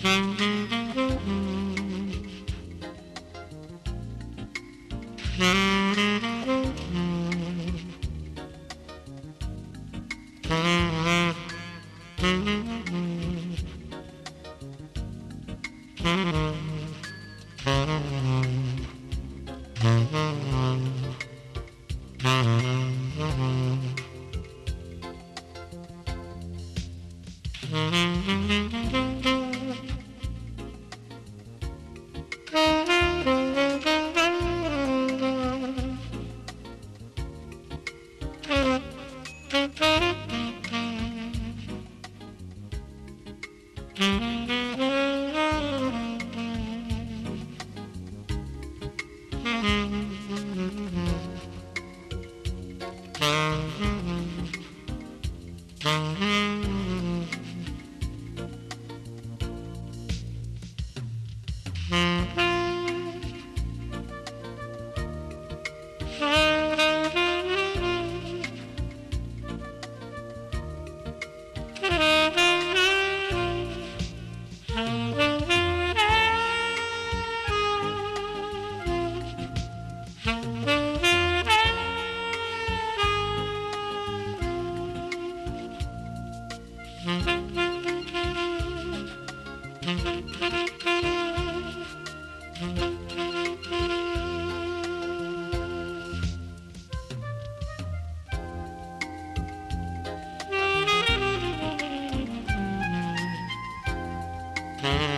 Mm-hmm. Mm-hmm. Mm-hmm.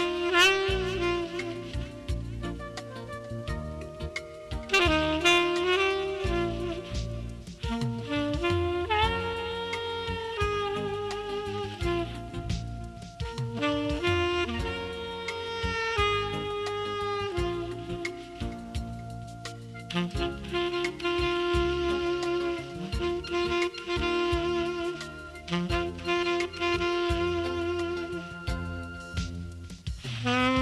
Mm-hmm.